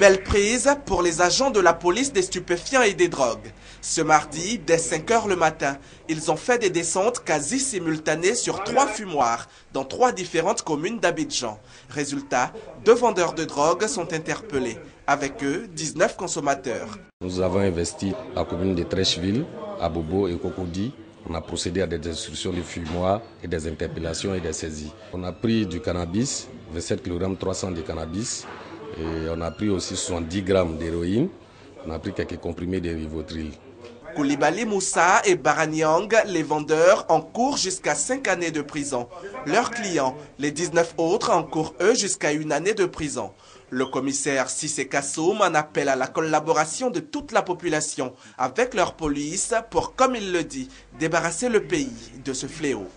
Belle prise pour les agents de la police des stupéfiants et des drogues. Ce mardi, dès 5 heures le matin, ils ont fait des descentes quasi simultanées sur trois fumoirs dans trois différentes communes d'Abidjan. Résultat, deux vendeurs de drogue sont interpellés. Avec eux, 19 consommateurs. Nous avons investi la commune de Trècheville, à Bobo et Cocody. On a procédé à des destructions de fumoirs et des interpellations et des saisies. On a pris du cannabis, 27 kg 300 de cannabis, et on a pris aussi 70 grammes d'héroïne. On a pris quelques comprimés de Rivotril. Koulibaly Moussa et Baranyang, les vendeurs, encourent jusqu'à 5 années de prison. Leurs clients, les 19 autres, encourent eux jusqu'à une année de prison. Le commissaire Sissé Kassoum en appelle à la collaboration de toute la population avec leur police pour, comme il le dit, débarrasser le pays de ce fléau.